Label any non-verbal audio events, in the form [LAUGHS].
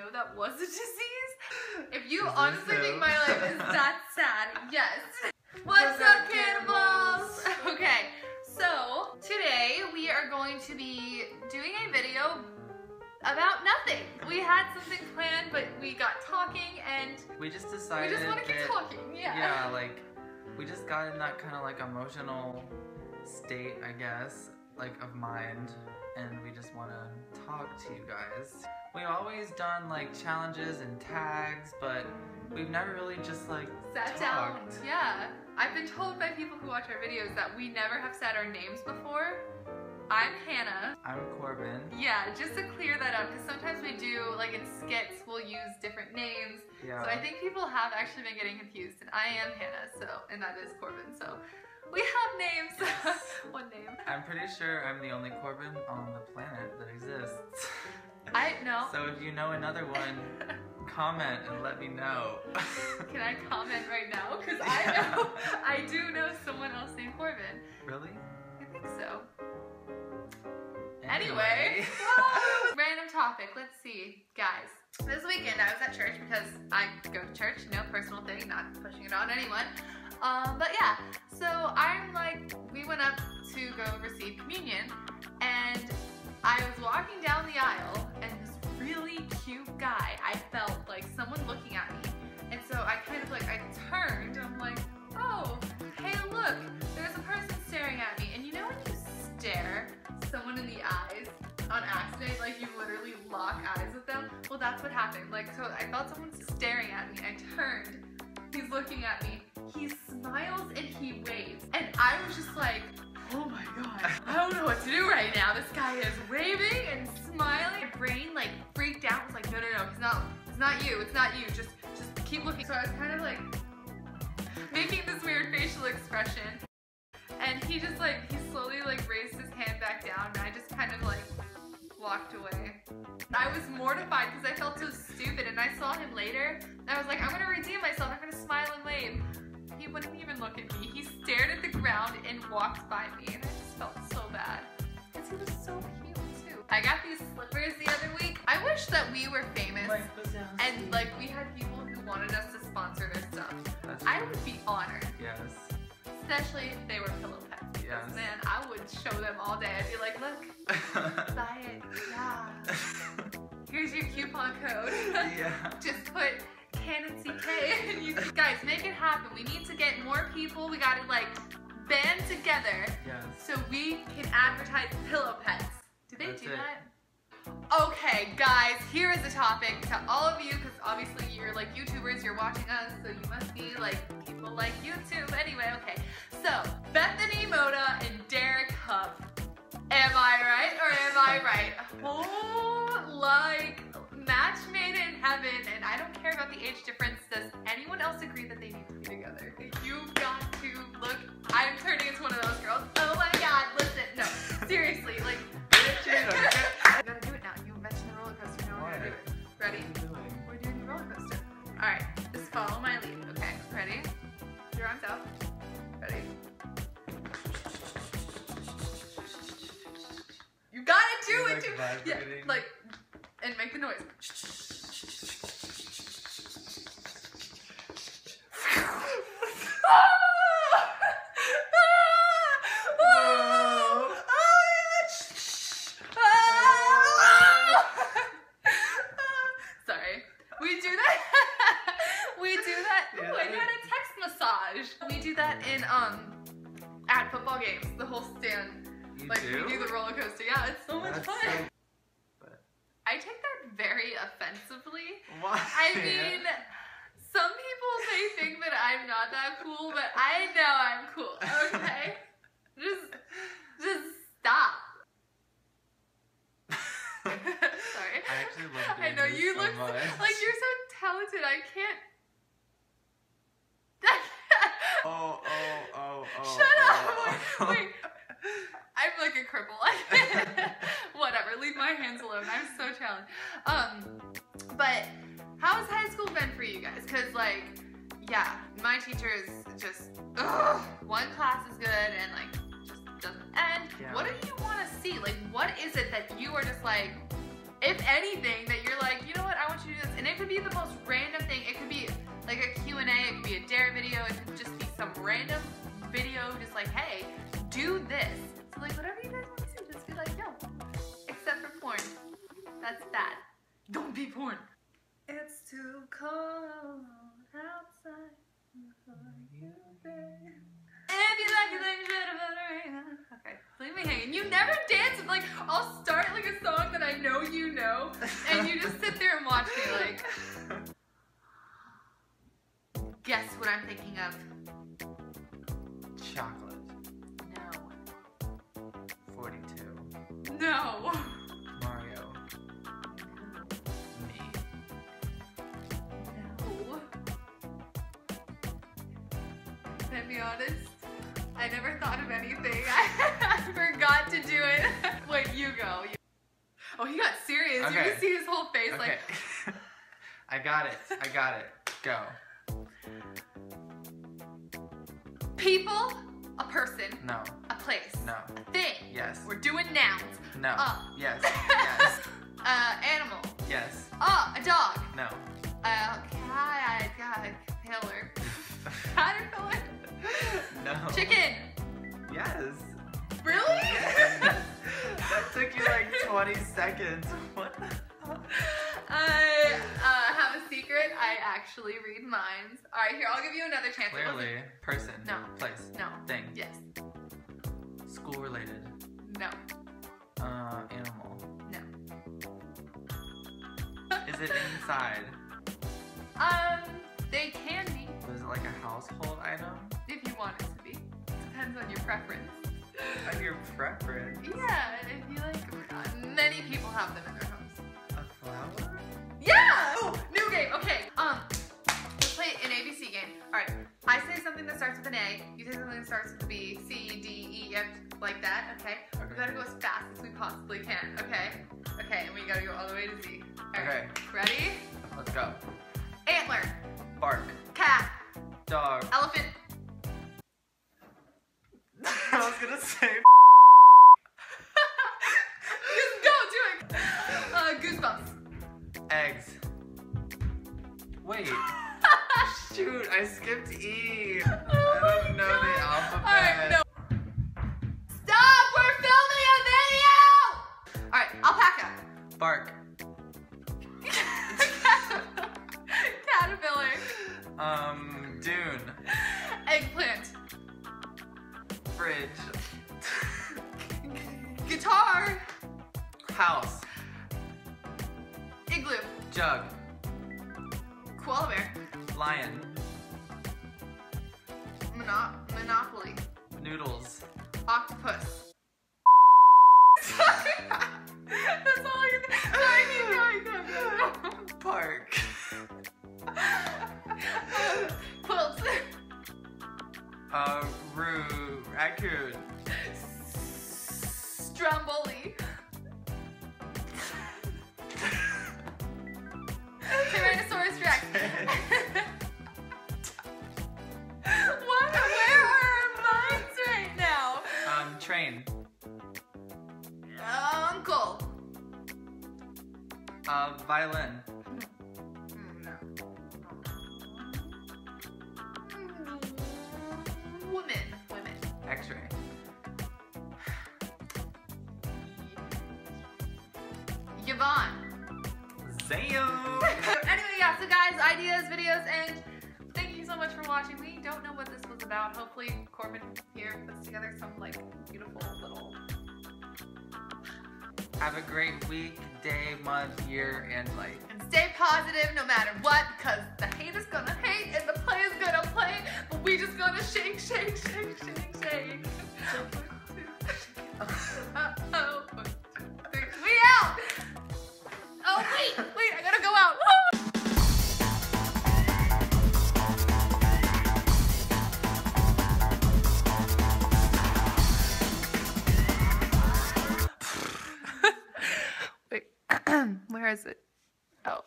know that was a disease. If you honestly so? think my life is that [LAUGHS] sad, yes. What's up, Canniballs? [LAUGHS] Okay, so today we are going to be doing a video about nothing. We had something planned, but we got talking and We just decided we just want to keep talking. Yeah. yeah, like we just got in that kind of like emotional state, I guess, like of mind, and we just want to talk to you guys. We've always done like challenges and tags, but we've never really just like Sat down. Yeah. I've been told by people who watch our videos that we never have said our names before. I'm Hannah. I'm Corbin. Yeah, just to clear that up, because sometimes we do, like in skits, we'll use different names. Yeah. So I think people have actually been getting confused, and I am Hannah, so, and that is Corbin, so we have names. [LAUGHS] One name. I'm pretty sure I'm the only Corbin on the planet that exists. [LAUGHS] I know. So if you know another one, [LAUGHS] comment and let me know. Can I comment right now? Because I know, I do know someone else named Corbin. really? I think so. Anyway, [LAUGHS] random topic. Let's see, guys. This weekend I was at church because I go to church. No personal thing, not pushing it on anyone. Um, but yeah, so I'm like, we went up to go receive communion, and I was walking down the aisle, and this really cute guy, I felt like someone looking at me, and so I kind of like I turned. I'm like, oh, hey, look, there's a person staring at me, and you know when you stare someone in the eyes on accident, like you literally lock eyes with them. Well, that's what happened. Like, so I felt someone staring at me. I turned. He's looking at me. He smiles and he waves. And I was just like, god, I don't know what to do right now. This guy is waving and smiling. My brain like freaked out. Was like, no, no, no, it's not, it's not you. It's not you. Just, just keep looking. So I was kind of like making this weird facial expression. And he just like, he slowly like raised his hand back down and I just kind of like walked away. I was mortified because I felt so stupid and I saw him later I was like, I'm gonna redeem myself, I'm gonna smile and wave. He wouldn't even look at me. He stared at the ground and walked by me and I just so bad. Because he was so cute too. I got these slippers the other week. I wish that we were famous and like we had people who wanted us to sponsor their stuff. That's I would be honored. Yes. Especially if they were pillow pets. Yes. Man, I would show them all day. I'd be like, look, [LAUGHS] buy it. Yeah. Here's your coupon code. yeah. [LAUGHS] Just put Cannin CK and you guys make it happen. We need to get more people. We gotta like band together Yes. so we can advertise pillow pets. Do they That's do it. that? Okay, guys, here is the topic to all of you, because obviously you're like YouTubers, you're watching us, so you must be like people like YouTube. Anyway, okay. So, Bethany Mota and Derek Hough. Am I right or am I right? Oh, like match made in heaven, and I don't care about the age difference. Does anyone else agree that they need to be together? You've got to look. I'm turning into one of those girls. Oh my god, listen. No, [LAUGHS] seriously, like. I gotta do it now. You mentioned the roller coaster. Now we're gonna do it. Ready? What are you doing? We're doing the roller coaster. Alright, just follow my lead. Okay, ready? Your arms out. Ready? You gotta do You're, it, like, vibrating. Yeah, like, and make the noise. [LAUGHS] No. Sorry. We do that. we do that. Yeah, Ooh, I that got a text massage. We do that in um at football games. The whole stand. You Like do? we do the roller coaster. Yeah, it's so much That's fun. so- but- I take that very offensively. Why? I mean, some people may think that I'm not that cool, but I know I'm cool. [LAUGHS] [LAUGHS] Wait, I'm like a cripple. [LAUGHS] Whatever, leave my hands alone. I'm so challenged. Um, but how has high school been for you guys? Cause like, yeah, my teachers just ugh, one class is good and like just doesn't end. Yeah. What do you want to see? Like, what is it that you are just like? If anything, that you're like, you know what, I want you to do this, and it could be the most random thing. It could be like a Q&A, it could be a dare video, it could just be some random video, just like, hey, do this. So like, whatever you guys want to see, just be like, yo. Except for porn. That's bad. Don't be porn. It's too cold outside for you, babe. If you like it, then you should have better. Okay, leave me hanging. You never dance with like I'll start like a song that I know you know, and you just sit there and watch me like. [LAUGHS] Guess what I'm thinking of? Chocolate. No. 42. No. Mario. Me. No. Can I be honest? I never thought of anything. [LAUGHS] I forgot to do it. [LAUGHS] Wait, you go. Oh, he got serious. You can see his whole face Okay. like. [LAUGHS] I got it. I got it. Go. People, a person, No. a place, No. a thing. Yes. We're doing nouns. No. Uh. Yes. [LAUGHS] Yes. uh, animal. Yes. Uh, a dog. No. Uh, cat, caterpillar. Caterpillar. No. Chicken. Yes. Really? [LAUGHS] that took you like 20 seconds. What the [LAUGHS] uh, secret. I actually read minds. All right, here, I'll give you another chance. Clearly. Person. No. Place. No. Thing. Yes. School related. No. Uh, animal. No. Is it inside? [LAUGHS] Um, they can be Was it like a household item? if you want it to be. Depends on your preference. On your preference. Yeah, if you like. uh, Many people have them in their homes. A flower? Yeah! Oh, game. Okay. Um, let's play an ABC game. All right. I say something that starts with an A. You say something that starts with a B, C, D, E, F, like that. Okay. okay. We gotta go as fast as we possibly can. Okay. Okay, and we gotta go all the way to Z. All right. Okay. Ready? Let's go. Antler, Bark. cat, Dog. elephant, [LAUGHS] I was gonna say. [LAUGHS] [LAUGHS] Just go do it. Uh, goosebumps. Eggs. Wait. [LAUGHS] Shoot, I skipped E. I don't know the alphabet. All right, no. Stop! We're filming a video. All right, alpaca. Bark. [LAUGHS] Caterpillar. Um, Dune. Eggplant. Fridge. [LAUGHS] Guitar. House. Igloo. Jug. Koala bear. Lion. Mono- Monopoly. Noodles. Octopus. [LAUGHS] That's all you. Sorry, keep going, keep. Park. [LAUGHS] Quilts. Uh, roo. Raccoon. Stromboli. Uh, violin. No. Women. Women. X-ray. Yvonne. Zam. [LAUGHS] anyway, yeah, so guys, ideas, videos, and thank you so much for watching. We don't know what this was about. Hopefully Corbin here puts together some like beautiful little Have a great week, day, month, year, and life. and stay positive no matter what, because the hate is gonna hate and the play is gonna play, but we just gonna shake, shake, shake, shake, shake. [LAUGHS] is it? Oh.